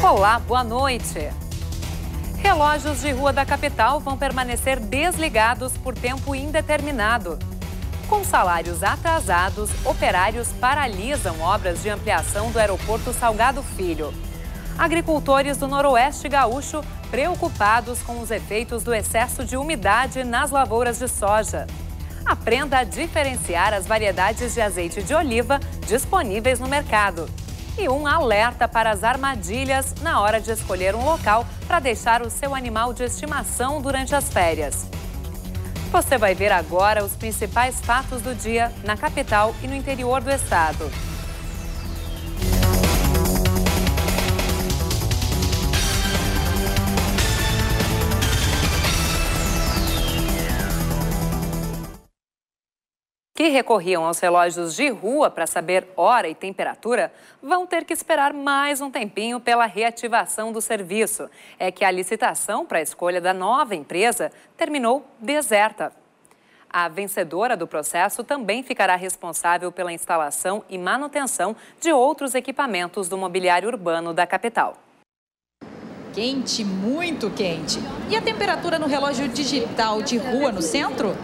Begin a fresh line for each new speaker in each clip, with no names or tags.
Olá, boa noite. Relógios de rua da capital vão permanecer desligados por tempo indeterminado. Com salários atrasados, operários paralisam obras de ampliação do aeroporto Salgado Filho. Agricultores do Noroeste Gaúcho preocupados com os efeitos do excesso de umidade nas lavouras de soja. Aprenda a diferenciar as variedades de azeite de oliva disponíveis no mercado e um alerta para as armadilhas na hora de escolher um local para deixar o seu animal de estimação durante as férias. Você vai ver agora os principais fatos do dia na capital e no interior do estado. Que recorriam aos relógios de rua para saber hora e temperatura vão ter que esperar mais um tempinho pela reativação do serviço. É que a licitação para a escolha da nova empresa terminou deserta. A vencedora do processo também ficará responsável pela instalação e manutenção de outros equipamentos do mobiliário urbano da capital.
Quente, muito quente. E a temperatura no relógio digital de rua no centro?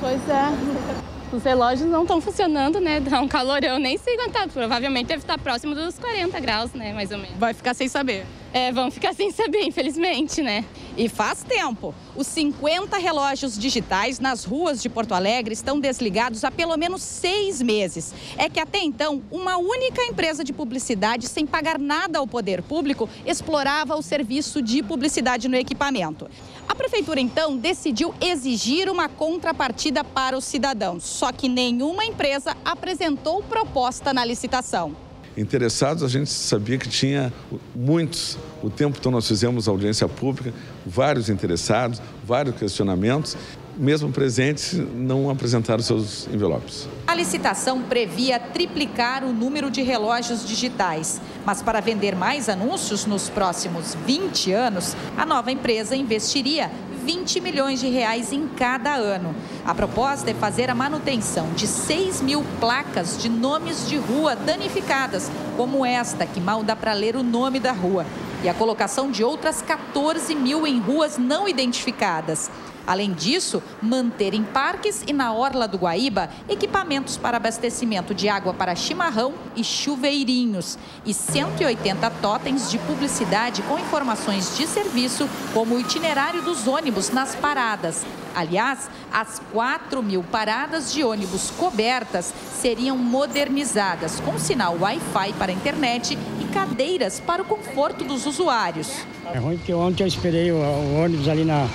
Pois é. Os relógios não estão funcionando, né? Dá um calorão, nem sei aguentar. Provavelmente deve estar próximo dos 40 graus, né? Mais ou menos.
Vai ficar sem saber.
É, vão ficar sem saber, infelizmente, né?
E faz tempo. Os 50 relógios digitais nas ruas de Porto Alegre estão desligados há pelo menos seis meses. É que até então, uma única empresa de publicidade, sem pagar nada ao poder público, explorava o serviço de publicidade no equipamento. A prefeitura, então, decidiu exigir uma contrapartida para os cidadãos, só que nenhuma empresa apresentou proposta na licitação.
Interessados, a gente sabia que tinha muitos. O tempo todo nós fizemos audiência pública, vários interessados, vários questionamentos mesmo presentes, não apresentaram seus envelopes.
A licitação previa triplicar o número de relógios digitais. Mas para vender mais anúncios nos próximos 20 anos, a nova empresa investiria 20 milhões de reais em cada ano. A proposta é fazer a manutenção de 6 mil placas de nomes de rua danificadas, como esta, que mal dá para ler o nome da rua, e a colocação de outras 14 mil em ruas não identificadas. Além disso, manter em parques e na orla do Guaíba equipamentos para abastecimento de água para chimarrão e chuveirinhos e 180 totens de publicidade com informações de serviço, como o itinerário dos ônibus nas paradas. Aliás, as 4 mil paradas de ônibus cobertas seriam modernizadas com sinal Wi-Fi para a internet e cadeiras para o conforto dos usuários.
É ruim porque ontem eu esperei o, o ônibus ali na,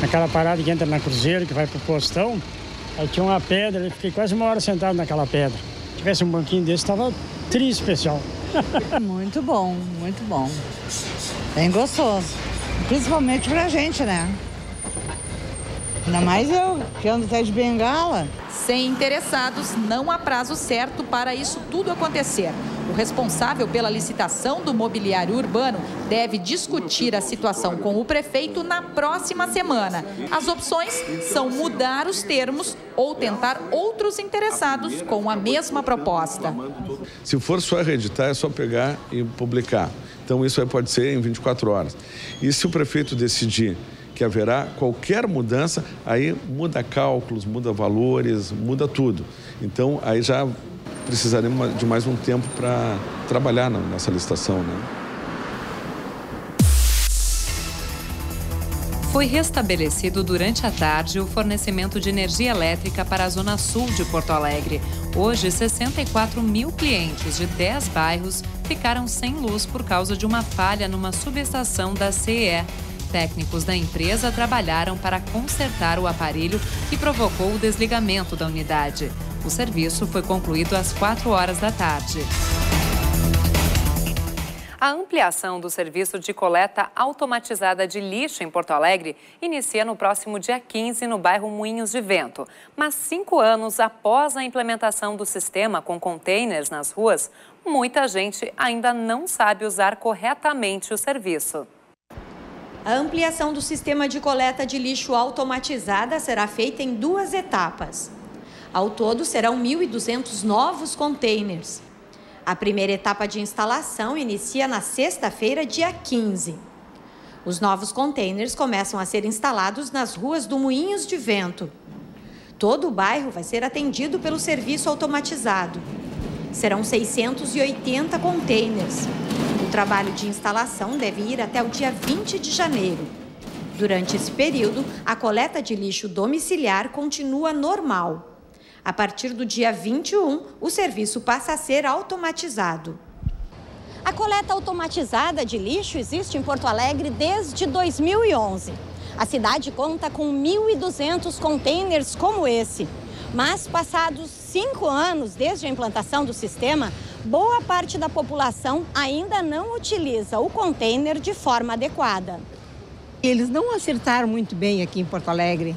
naquela parada que entra na Cruzeiro, que vai pro postão. Aí tinha uma pedra, eu fiquei quase uma hora sentado naquela pedra. Se tivesse um banquinho desse, estava triste, especial.
muito bom, muito bom. Bem gostoso. Principalmente pra gente, né? Ainda mais eu, que ando até de bengala.
Sem interessados, não há prazo certo para isso tudo acontecer. O responsável pela licitação do mobiliário urbano deve discutir a situação com o prefeito na próxima semana. As opções são mudar os termos ou tentar outros interessados com a mesma proposta.
Se for só reeditar, é só pegar e publicar. Então, isso pode ser em 24 horas. E se o prefeito decidir que haverá qualquer mudança, aí muda cálculos, muda valores, muda tudo. Então, aí já precisaremos de mais um tempo para trabalhar nessa licitação. Né?
Foi restabelecido durante a tarde o fornecimento de energia elétrica para a zona sul de Porto Alegre. Hoje, 64 mil clientes de 10 bairros ficaram sem luz por causa de uma falha numa subestação da CE. Técnicos da empresa trabalharam para consertar o aparelho que provocou o desligamento da unidade. O serviço foi concluído às 4 horas da tarde. A ampliação do serviço de coleta automatizada de lixo em Porto Alegre inicia no próximo dia 15 no bairro Moinhos de Vento. Mas cinco anos após a implementação do sistema com containers nas ruas, muita gente ainda não sabe usar corretamente o serviço.
A ampliação do sistema de coleta de lixo automatizada será feita em duas etapas. Ao todo, serão 1.200 novos containers. A primeira etapa de instalação inicia na sexta-feira, dia 15. Os novos containers começam a ser instalados nas ruas do Moinhos de Vento. Todo o bairro vai ser atendido pelo serviço automatizado. Serão 680 containers. O trabalho de instalação deve ir até o dia 20 de janeiro. Durante esse período, a coleta de lixo domiciliar continua normal. A partir do dia 21, o serviço passa a ser automatizado.
A coleta automatizada de lixo existe em Porto Alegre desde 2011. A cidade conta com 1.200 containers como esse. Mas, passados cinco anos desde a implantação do sistema, boa parte da população ainda não utiliza o container de forma adequada.
Eles não acertaram muito bem aqui em Porto Alegre.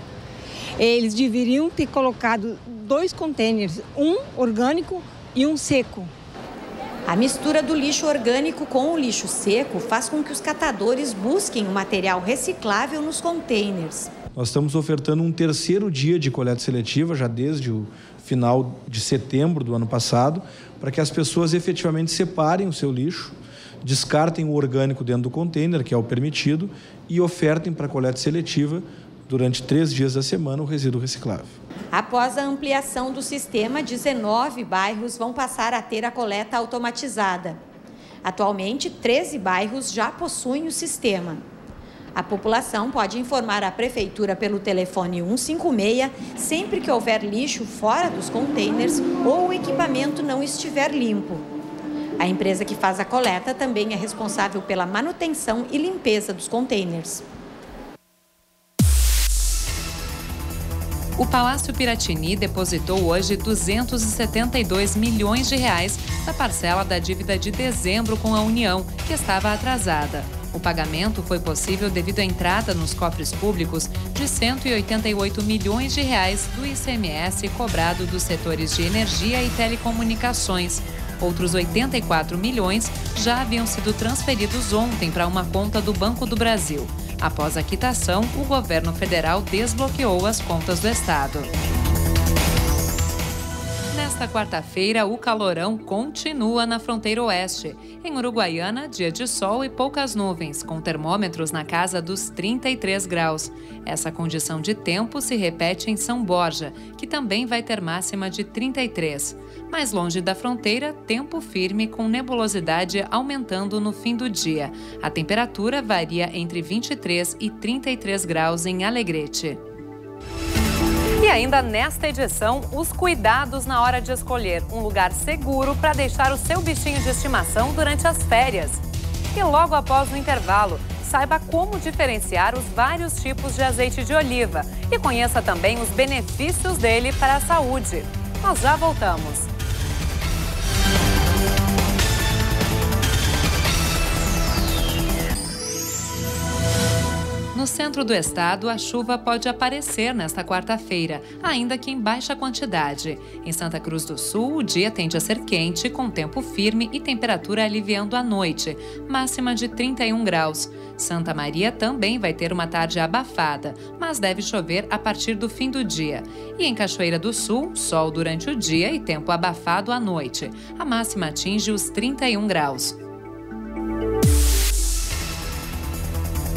Eles deveriam ter colocado dois containers, um orgânico e um seco.
A mistura do lixo orgânico com o lixo seco faz com que os catadores busquem o material reciclável nos containers.
Nós estamos ofertando um terceiro dia de coleta seletiva, já desde o final de setembro do ano passado, para que as pessoas efetivamente separem o seu lixo descartem o orgânico dentro do container, que é o permitido, e ofertem para coleta seletiva durante três dias da semana o resíduo reciclável.
Após a ampliação do sistema, 19 bairros vão passar a ter a coleta automatizada. Atualmente, 13 bairros já possuem o sistema. A população pode informar a prefeitura pelo telefone 156 sempre que houver lixo fora dos containers ou o equipamento não estiver limpo. A empresa que faz a coleta também é responsável pela manutenção e limpeza dos containers.
O Palácio Piratini depositou hoje 272 milhões de reais da parcela da dívida de dezembro com a União, que estava atrasada. O pagamento foi possível devido à entrada nos cofres públicos de 188 milhões de reais do ICMS cobrado dos setores de energia e telecomunicações. Outros 84 milhões já haviam sido transferidos ontem para uma conta do Banco do Brasil. Após a quitação, o governo federal desbloqueou as contas do Estado. Nesta quarta-feira, o calorão continua na fronteira oeste. Em Uruguaiana, dia de sol e poucas nuvens, com termômetros na casa dos 33 graus. Essa condição de tempo se repete em São Borja, que também vai ter máxima de 33. Mais longe da fronteira, tempo firme com nebulosidade aumentando no fim do dia. A temperatura varia entre 23 e 33 graus em Alegrete. E ainda nesta edição, os cuidados na hora de escolher um lugar seguro para deixar o seu bichinho de estimação durante as férias. E logo após o intervalo, saiba como diferenciar os vários tipos de azeite de oliva e conheça também os benefícios dele para a saúde. Nós já voltamos. No centro do estado, a chuva pode aparecer nesta quarta-feira, ainda que em baixa quantidade. Em Santa Cruz do Sul, o dia tende a ser quente, com tempo firme e temperatura aliviando à noite, máxima de 31 graus. Santa Maria também vai ter uma tarde abafada, mas deve chover a partir do fim do dia. E em Cachoeira do Sul, sol durante o dia e tempo abafado à noite. A máxima atinge os 31 graus.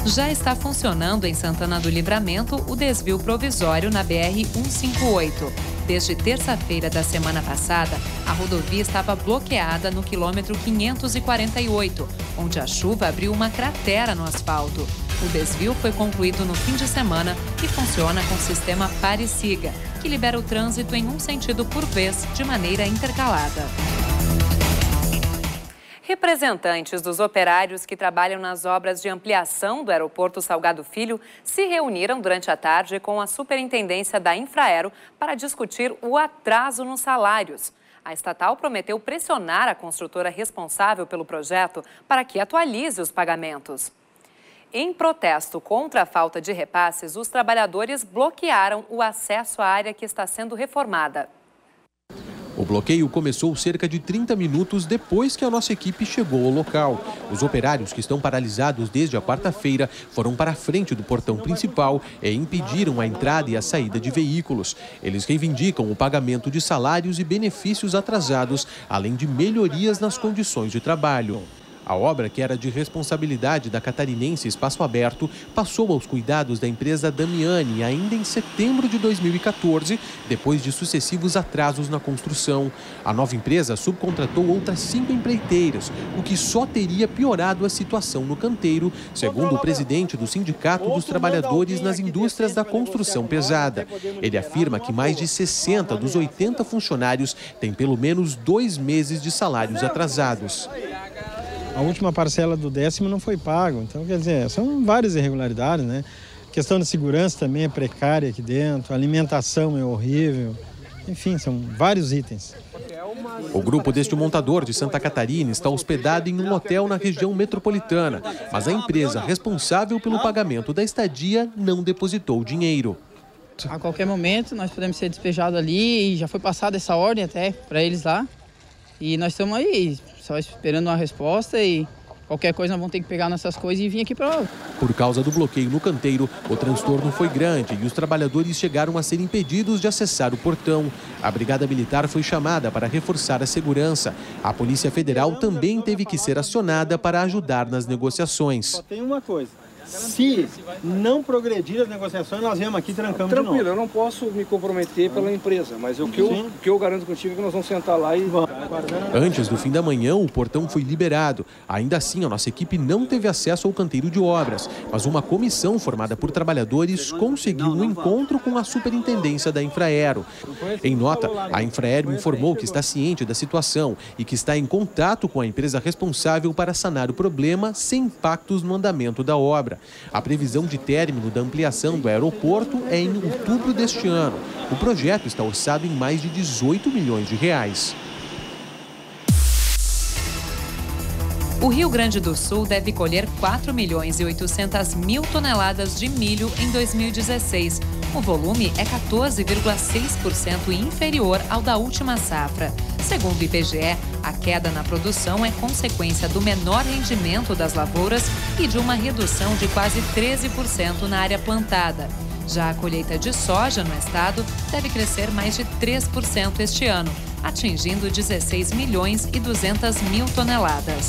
Já está funcionando em Santana do Livramento o desvio provisório na BR-158. Desde terça-feira da semana passada, a rodovia estava bloqueada no quilômetro 548, onde a chuva abriu uma cratera no asfalto. O desvio foi concluído no fim de semana e funciona com o sistema pare-siga, que libera o trânsito em um sentido por vez, de maneira intercalada. Representantes dos operários que trabalham nas obras de ampliação do aeroporto Salgado Filho se reuniram durante a tarde com a superintendência da Infraero para discutir o atraso nos salários. A estatal prometeu pressionar a construtora responsável pelo projeto para que atualize os pagamentos. Em protesto contra a falta de repasses, os trabalhadores bloquearam o acesso à área que está sendo reformada.
O
bloqueio começou cerca de 30 minutos depois que a nossa equipe chegou ao local. Os operários que estão paralisados desde a quarta-feira foram para a frente do portão principal e impediram a entrada e a saída de veículos. Eles reivindicam o pagamento de salários e benefícios atrasados, além de melhorias nas condições de trabalho. A obra, que era de responsabilidade da catarinense Espaço Aberto, passou aos cuidados da empresa Damiani ainda em setembro de 2014, depois de sucessivos atrasos na construção. A nova empresa subcontratou outras cinco empreiteiras, o que só teria piorado a situação no canteiro, segundo o presidente do Sindicato dos Trabalhadores nas Indústrias da Construção Pesada. Ele afirma que mais de 60 dos 80 funcionários têm pelo menos dois meses de salários atrasados
a última parcela do décimo não foi pago. Então, quer dizer, são várias irregularidades, né? A questão de segurança também é precária aqui dentro, a alimentação é horrível. Enfim, são vários itens.
O grupo deste montador de Santa Catarina está hospedado em um hotel na região metropolitana, mas a empresa responsável pelo pagamento da estadia não depositou o dinheiro.
A qualquer momento nós podemos ser despejados ali e já foi passada essa ordem até para eles lá. E nós estamos aí só esperando uma resposta e qualquer coisa nós vamos ter que pegar nossas coisas e vir aqui para
Por causa do bloqueio no canteiro, o transtorno foi grande e os trabalhadores chegaram a ser impedidos de acessar o portão. A Brigada Militar foi chamada para reforçar a segurança. A Polícia Federal também teve que ser acionada para ajudar nas negociações.
Só tem uma coisa se não progredir as negociações, nós vemos aqui trancamos
Tranquilo, eu não posso me comprometer pela empresa, mas o que, eu, o que eu garanto contigo é que nós vamos sentar lá e...
Antes do fim da manhã, o portão foi liberado. Ainda assim, a nossa equipe não teve acesso ao canteiro de obras, mas uma comissão formada por trabalhadores conseguiu um encontro com a superintendência da Infraero. Em nota, a Infraero informou que está ciente da situação e que está em contato com a empresa responsável para sanar o problema sem impactos no andamento da obra. A previsão de término da ampliação do aeroporto é em outubro deste ano. O projeto está orçado em mais de 18 milhões de reais.
O Rio Grande do Sul deve colher 4 milhões e 800 mil toneladas de milho em 2016. O volume é 14,6% inferior ao da última safra. Segundo o IBGE, a queda na produção é consequência do menor rendimento das lavouras e de uma redução de quase 13% na área plantada. Já a colheita de soja no estado deve crescer mais de 3% este ano, atingindo 16 milhões e 200 mil toneladas.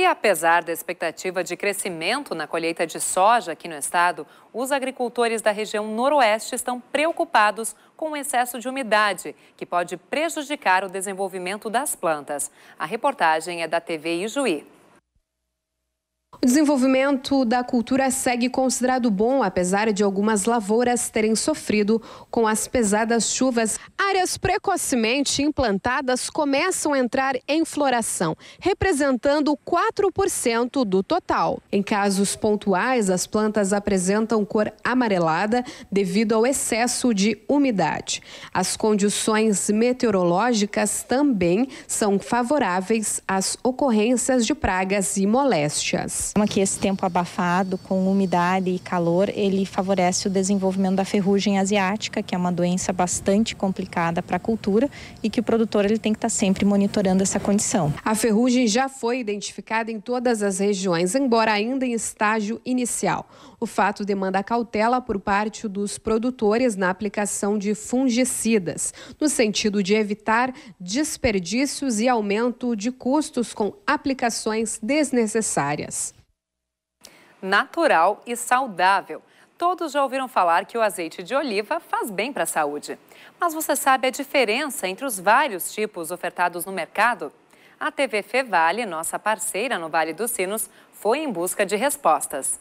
E apesar da expectativa de crescimento na colheita de soja aqui no estado, os agricultores da região noroeste estão preocupados com o excesso de umidade, que pode prejudicar o desenvolvimento das plantas. A reportagem é da TV Ijuí.
O desenvolvimento da cultura segue considerado bom, apesar de algumas lavouras terem sofrido com as pesadas chuvas. Áreas precocemente implantadas começam a entrar em floração, representando 4% do total. Em casos pontuais, as plantas apresentam cor amarelada devido ao excesso de umidade. As condições meteorológicas também são favoráveis às ocorrências de pragas e moléstias.
Que esse tempo abafado, com umidade e calor, ele favorece o desenvolvimento da ferrugem asiática, que é uma doença bastante complicada para a cultura e que o produtor ele tem que estar sempre monitorando essa condição.
A ferrugem já foi identificada em todas as regiões, embora ainda em estágio inicial. O fato demanda cautela por parte dos produtores na aplicação de fungicidas, no sentido de evitar desperdícios e aumento de custos com aplicações desnecessárias
natural e saudável. Todos já ouviram falar que o azeite de oliva faz bem para a saúde. Mas você sabe a diferença entre os vários tipos ofertados no mercado? A TV Fevale, nossa parceira no Vale dos Sinos, foi em busca de respostas.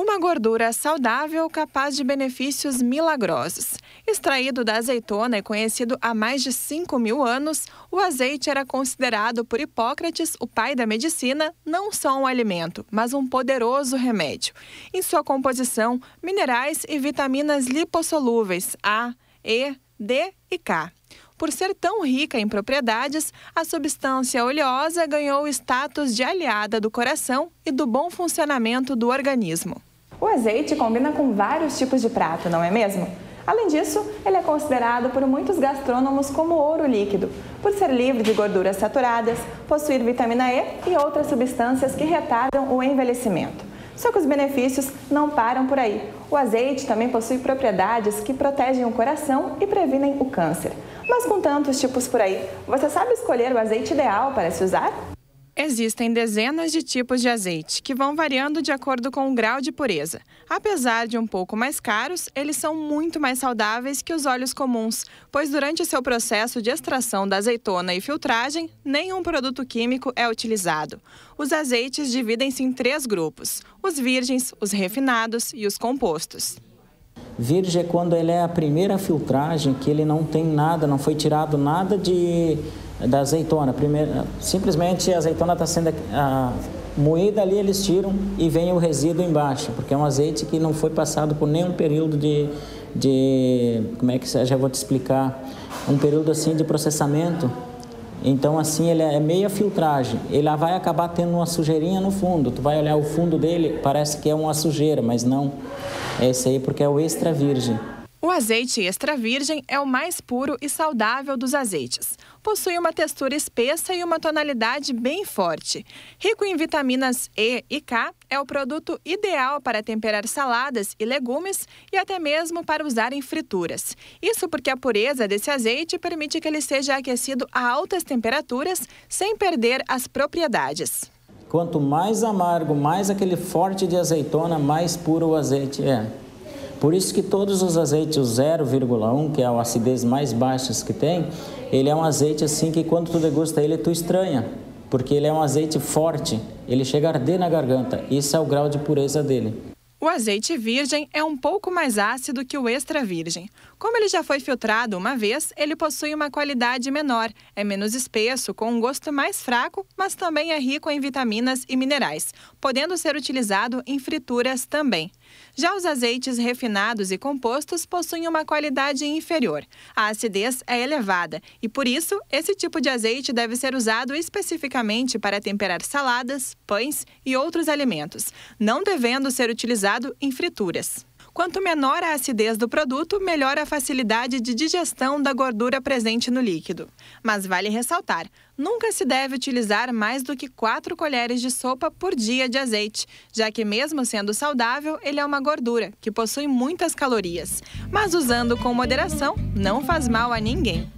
Uma gordura saudável capaz de benefícios milagrosos. Extraído da azeitona e conhecido há mais de 5 mil anos, o azeite era considerado por Hipócrates, o pai da medicina, não só um alimento, mas um poderoso remédio. Em sua composição, minerais e vitaminas lipossolúveis A, E, D e K. Por ser tão rica em propriedades, a substância oleosa ganhou o status de aliada do coração e do bom funcionamento do organismo.
O azeite combina com vários tipos de prato, não é mesmo?
Além disso, ele é considerado por muitos gastrônomos como ouro líquido, por ser livre de gorduras saturadas, possuir vitamina E e outras substâncias que retardam o envelhecimento. Só que os benefícios não param por aí. O azeite também possui propriedades que protegem o coração e previnem o câncer. Mas com tantos tipos por aí, você sabe escolher o azeite ideal para se usar? Existem dezenas de tipos de azeite, que vão variando de acordo com o grau de pureza. Apesar de um pouco mais caros, eles são muito mais saudáveis que os óleos comuns, pois durante seu processo de extração da azeitona e filtragem, nenhum produto químico é utilizado. Os azeites dividem-se em três grupos: os virgens, os refinados e os compostos.
Virgem é quando ele é a primeira filtragem, que ele não tem nada, não foi tirado nada de da azeitona. Primeiro, simplesmente a azeitona está sendo a, moída ali, eles tiram e vem o resíduo embaixo, porque é um azeite que não foi passado por nenhum período de, de como é que já vou te explicar, um período assim de processamento. Então assim ele é meia filtragem. Ele vai acabar tendo uma sujeirinha no fundo. Tu vai olhar o fundo dele, parece que é uma sujeira, mas não. É aí porque é o extra virgem.
O azeite extra virgem é o mais puro e saudável dos azeites. Possui uma textura espessa e uma tonalidade bem forte. Rico em vitaminas E e K, é o produto ideal para temperar saladas e legumes e até mesmo para usar em frituras. Isso porque a pureza desse azeite permite que ele seja aquecido a altas temperaturas sem perder as propriedades.
Quanto mais amargo, mais aquele forte de azeitona, mais puro o azeite é. Por isso que todos os azeites 0,1, que é a acidez mais baixa que tem, ele é um azeite assim que quando tu degusta ele, tu estranha, porque ele é um azeite forte, ele chega a arder na garganta. Isso é o grau de pureza dele.
O azeite virgem é um pouco mais ácido que o extra virgem. Como ele já foi filtrado uma vez, ele possui uma qualidade menor, é menos espesso, com um gosto mais fraco, mas também é rico em vitaminas e minerais, podendo ser utilizado em frituras também. Já os azeites refinados e compostos possuem uma qualidade inferior. A acidez é elevada e, por isso, esse tipo de azeite deve ser usado especificamente para temperar saladas, pães e outros alimentos, não devendo ser utilizado em frituras. Quanto menor a acidez do produto, melhor a facilidade de digestão da gordura presente no líquido. Mas vale ressaltar: nunca se deve utilizar mais do que 4 colheres de sopa por dia de azeite, já que, mesmo sendo saudável, ele é uma gordura que possui muitas calorias. Mas usando com moderação, não faz mal a ninguém.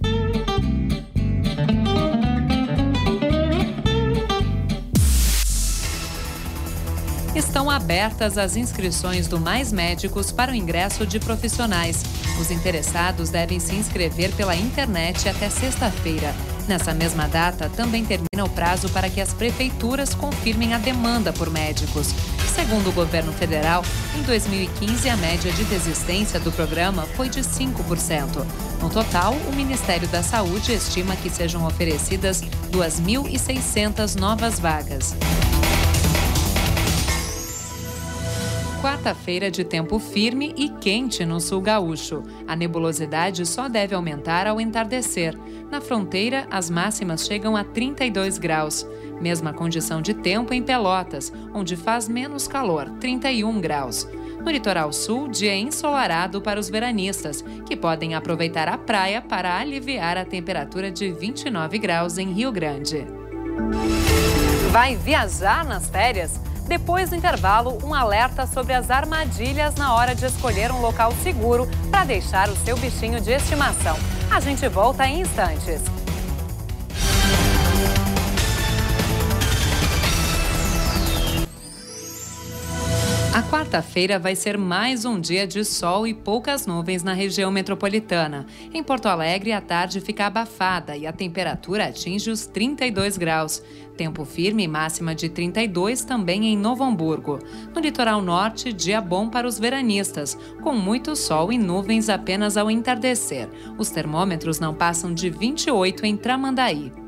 Abertas as inscrições do Mais Médicos para o ingresso de profissionais. Os interessados devem se inscrever pela internet até sexta-feira. Nessa mesma data, também termina o prazo para que as prefeituras confirmem a demanda por médicos. Segundo o governo federal, em 2015 a média de desistência do programa foi de 5%. No total, o Ministério da Saúde estima que sejam oferecidas 2.600 novas vagas. Quarta-feira de tempo firme e quente no sul gaúcho. A nebulosidade só deve aumentar ao entardecer. Na fronteira, as máximas chegam a 32 graus. Mesma condição de tempo em Pelotas, onde faz menos calor, 31 graus. No litoral sul, dia ensolarado para os veranistas, que podem aproveitar a praia para aliviar a temperatura de 29 graus em Rio Grande. Vai viajar nas férias? Depois do intervalo, um alerta sobre as armadilhas na hora de escolher um local seguro para deixar o seu bichinho de estimação. A gente volta em instantes. Quarta-feira vai ser mais um dia de sol e poucas nuvens na região metropolitana. Em Porto Alegre, a tarde fica abafada e a temperatura atinge os 32 graus. Tempo firme máxima de 32 também em Novo Hamburgo. No litoral norte, dia bom para os veranistas, com muito sol e nuvens apenas ao entardecer. Os termômetros não passam de 28 em Tramandaí.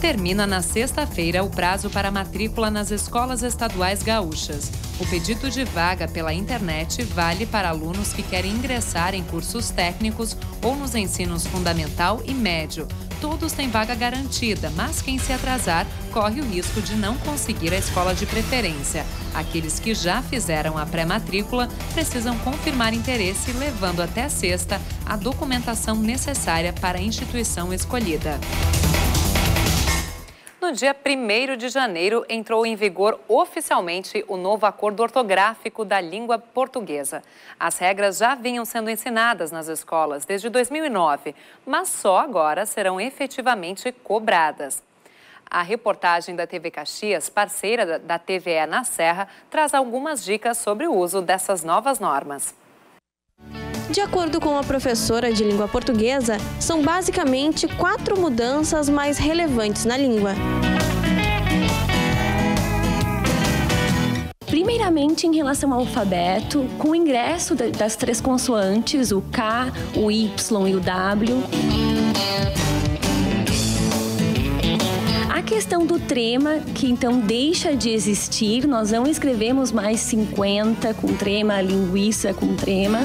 Termina na sexta-feira o prazo para matrícula nas escolas estaduais gaúchas. O pedido de vaga pela internet vale para alunos que querem ingressar em cursos técnicos ou nos ensinos fundamental e médio. Todos têm vaga garantida, mas quem se atrasar corre o risco de não conseguir a escola de preferência. Aqueles que já fizeram a pré-matrícula precisam confirmar interesse, levando até sexta a documentação necessária para a instituição escolhida. No dia 1 de janeiro, entrou em vigor oficialmente o novo acordo ortográfico da língua portuguesa. As regras já vinham sendo ensinadas nas escolas desde 2009, mas só agora serão efetivamente cobradas. A reportagem da TV Caxias, parceira da TVE na Serra, traz algumas dicas sobre o uso dessas novas normas.
De acordo com a professora de língua portuguesa, são basicamente quatro mudanças mais relevantes na língua.
Primeiramente, em relação ao alfabeto, com o ingresso das três consoantes, o K, o Y e o W. A questão do trema, que então deixa de existir, nós não escrevemos mais 50 com trema, linguiça com trema.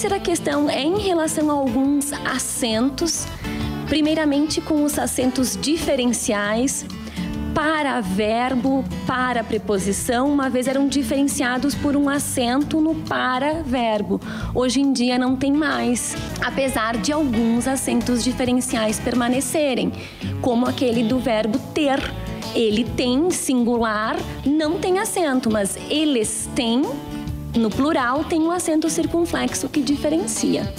Terceira questão é em relação a alguns acentos, primeiramente com os acentos diferenciais para verbo, para preposição, uma vez eram diferenciados por um acento no para verbo. Hoje em dia não tem mais, apesar de alguns acentos diferenciais permanecerem, como aquele do verbo ter. Ele tem singular, não tem acento, mas eles têm no plural tem um acento circunflexo que diferencia.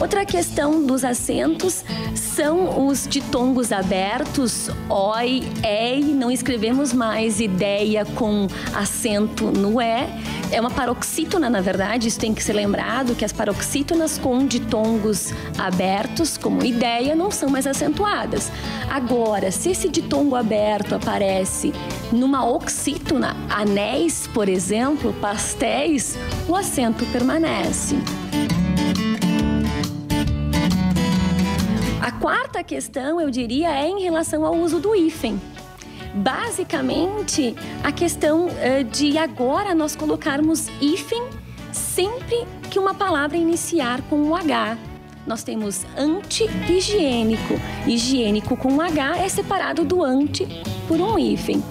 Outra questão dos acentos são os ditongos abertos, oi, ei, não escrevemos mais ideia com acento no é. É uma paroxítona, na verdade, isso tem que ser lembrado, que as paroxítonas com ditongos abertos, como ideia, não são mais acentuadas. Agora, se esse ditongo aberto aparece numa oxítona, anéis, por exemplo, pastéis, o acento permanece. Quarta questão, eu diria, é em relação ao uso do hífen. Basicamente, a questão uh, de agora nós colocarmos hífen sempre que uma palavra iniciar com um H nós temos anti-higiênico. Higiênico com H é separado do anti por um hífen.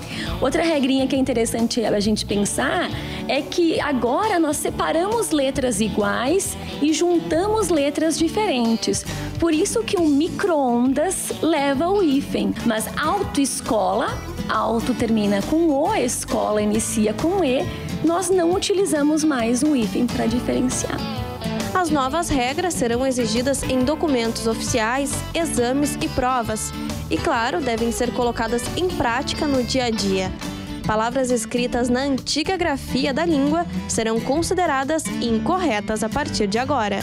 Outra regrinha que é interessante a gente pensar é que agora nós separamos letras iguais e juntamos letras diferentes. Por isso que o micro-ondas leva o hífen, mas autoescola, auto termina com O, escola inicia com E, nós não utilizamos mais o hífen para diferenciar.
As novas regras serão exigidas em documentos oficiais, exames e provas. E, claro, devem ser colocadas em prática no dia a dia. Palavras escritas na antiga grafia da língua serão consideradas incorretas a partir de agora.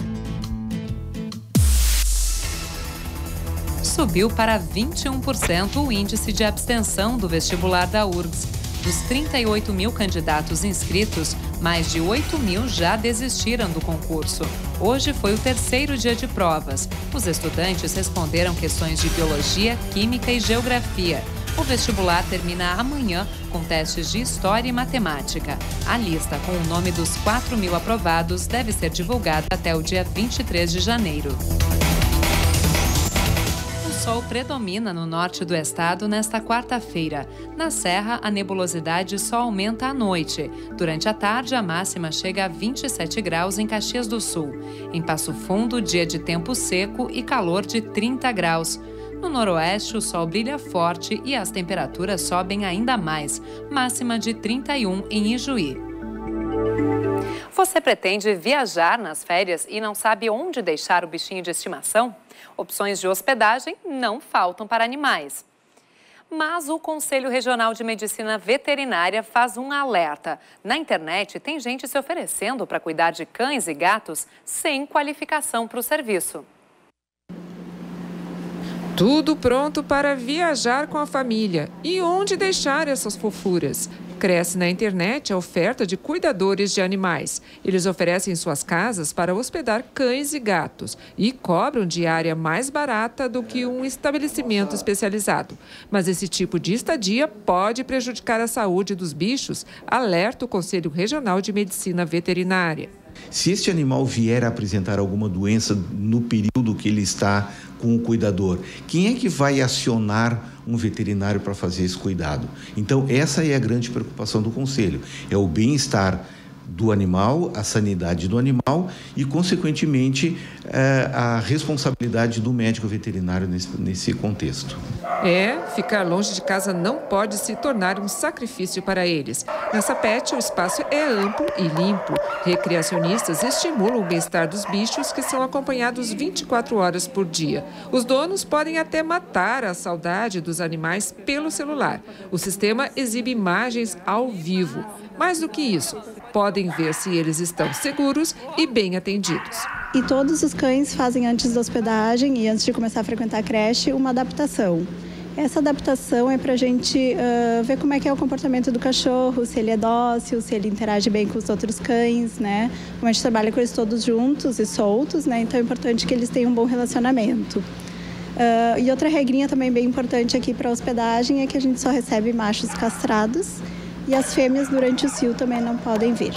Subiu para 21% o índice de abstenção do vestibular da URGS. Dos 38 mil candidatos inscritos, mais de 8 mil já desistiram do concurso. Hoje foi o terceiro dia de provas. Os estudantes responderam questões de biologia, química e geografia. O vestibular termina amanhã com testes de história e matemática. A lista com o nome dos 4 mil aprovados deve ser divulgada até o dia 23 de janeiro sol predomina no norte do estado nesta quarta-feira. Na Serra, a nebulosidade só aumenta à noite. Durante a tarde, a máxima chega a 27 graus em Caxias do Sul. Em Passo Fundo, dia de tempo seco e calor de 30 graus. No noroeste, o sol brilha forte e as temperaturas sobem ainda mais, máxima de 31 em Ijuí. Você pretende viajar nas férias e não sabe onde deixar o bichinho de estimação? Opções de hospedagem não faltam para animais. Mas o Conselho Regional de Medicina Veterinária faz um alerta. Na internet, tem gente se oferecendo para cuidar de cães e gatos sem qualificação para o serviço.
Tudo pronto para viajar com a família. E onde deixar essas fofuras? Cresce na internet a oferta de cuidadores de animais. Eles oferecem suas casas para hospedar cães e gatos e cobram diária mais barata do que um estabelecimento especializado. Mas esse tipo de estadia pode prejudicar a saúde dos bichos, alerta o Conselho Regional de Medicina Veterinária.
Se este animal vier a apresentar alguma doença no período que ele está com o cuidador, quem é que vai acionar um veterinário para fazer esse cuidado? Então, essa é a grande preocupação do conselho: é o bem-estar do animal, a sanidade do animal e, consequentemente, eh, a responsabilidade do médico veterinário nesse, nesse contexto.
É, ficar longe de casa não pode se tornar um sacrifício para eles. Nessa pet, o espaço é amplo e limpo. Recreacionistas estimulam o bem-estar dos bichos que são acompanhados 24 horas por dia. Os donos podem até matar a saudade dos animais pelo celular. O sistema exibe imagens ao vivo. Mais do que isso, podem ver se eles estão seguros e bem atendidos.
E todos os cães fazem antes da hospedagem e antes de começar a frequentar a creche uma adaptação. Essa adaptação é para a gente uh, ver como é que é o comportamento do cachorro, se ele é dócil, se ele interage bem com os outros cães, né? Como a gente trabalha com eles todos juntos e soltos, né? Então é importante que eles tenham um bom relacionamento. Uh, e outra regrinha também bem importante aqui para a hospedagem é que a gente só recebe machos castrados e as fêmeas durante o cio também não podem vir.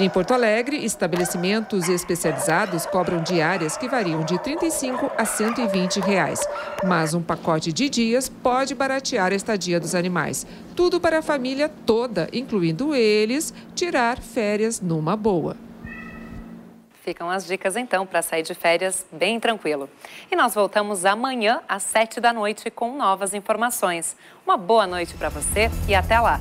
Em Porto Alegre, estabelecimentos especializados cobram diárias que variam de R$ 35 a 120 reais. mas um pacote de dias pode baratear a estadia dos animais. Tudo para a família toda, incluindo eles, tirar férias numa boa.
Ficam as dicas então para sair de férias bem tranquilo. E nós voltamos amanhã às sete da noite com novas informações. Uma boa noite para você e até lá.